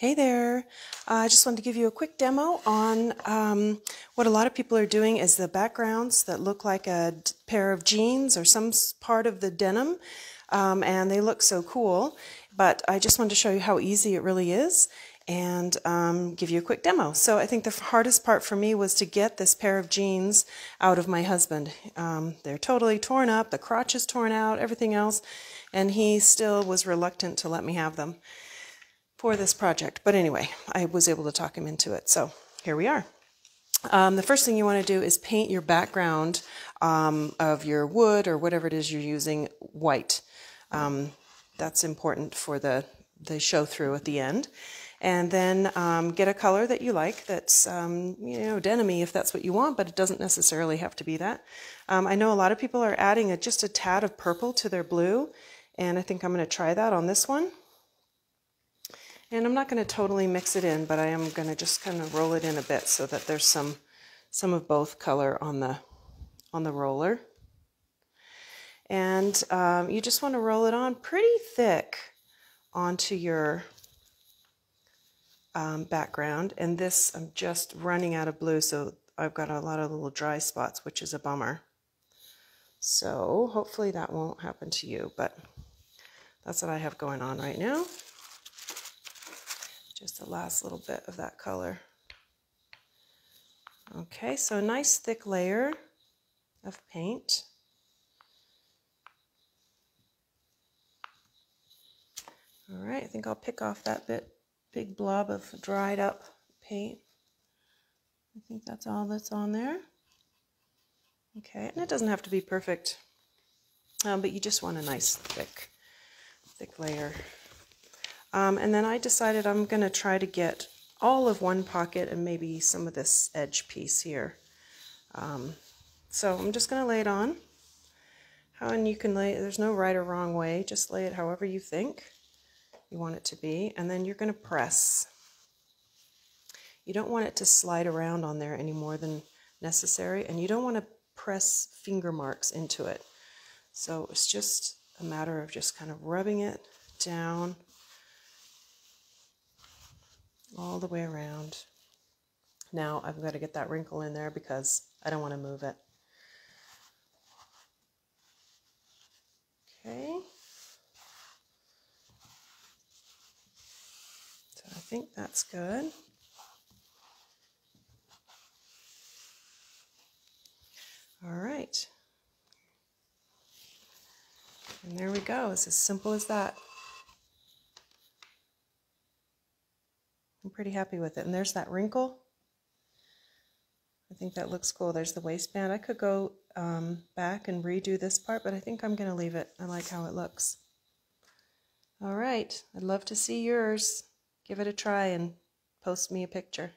Hey there. Uh, I just wanted to give you a quick demo on um, what a lot of people are doing is the backgrounds that look like a pair of jeans or some part of the denim um, and they look so cool but I just wanted to show you how easy it really is and um, give you a quick demo. So I think the hardest part for me was to get this pair of jeans out of my husband. Um, they're totally torn up, the crotch is torn out, everything else and he still was reluctant to let me have them for this project. But anyway, I was able to talk him into it. So here we are. Um, the first thing you want to do is paint your background um, of your wood or whatever it is you're using white. Um, that's important for the, the show through at the end. And then um, get a color that you like that's, um, you know, denim if that's what you want, but it doesn't necessarily have to be that. Um, I know a lot of people are adding a, just a tad of purple to their blue, and I think I'm going to try that on this one. And I'm not going to totally mix it in, but I am going to just kind of roll it in a bit so that there's some some of both color on the on the roller. And um, you just want to roll it on pretty thick onto your um, background. And this, I'm just running out of blue, so I've got a lot of little dry spots, which is a bummer. So hopefully that won't happen to you, but that's what I have going on right now just the last little bit of that color. Okay, so a nice thick layer of paint. All right, I think I'll pick off that bit, big blob of dried up paint. I think that's all that's on there. Okay, and it doesn't have to be perfect, um, but you just want a nice thick, thick layer. Um, and then I decided I'm going to try to get all of one pocket and maybe some of this edge piece here. Um, so I'm just going to lay it on. How and you can lay there's no right or wrong way, just lay it however you think you want it to be. And then you're going to press. You don't want it to slide around on there any more than necessary, and you don't want to press finger marks into it. So it's just a matter of just kind of rubbing it down all the way around. Now I've got to get that wrinkle in there because I don't want to move it. Okay. So I think that's good. All right. And there we go. It's as simple as that. I'm pretty happy with it. And there's that wrinkle. I think that looks cool. There's the waistband. I could go um, back and redo this part, but I think I'm going to leave it. I like how it looks. All right. I'd love to see yours. Give it a try and post me a picture.